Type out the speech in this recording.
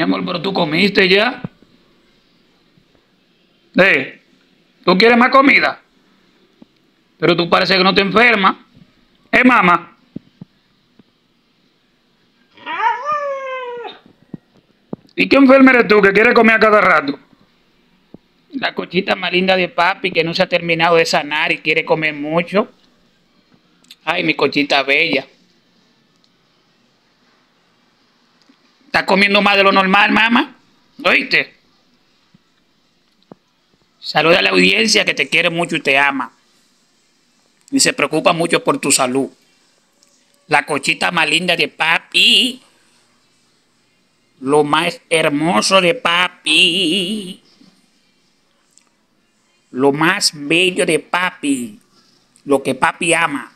amor, pero tú comiste ya. Eh, ¿tú quieres más comida? Pero tú parece que no te enfermas. ¿Eh, mamá? ¿Y qué enferma eres tú que quieres comer a cada rato? La cochita más linda de papi que no se ha terminado de sanar y quiere comer mucho. Ay, mi cochita bella. ¿Estás comiendo más de lo normal, mamá? ¿Oíste? Saluda a la audiencia que te quiere mucho y te ama. Y se preocupa mucho por tu salud. La cochita más linda de papi. Lo más hermoso de papi. Lo más bello de papi. Lo que papi ama.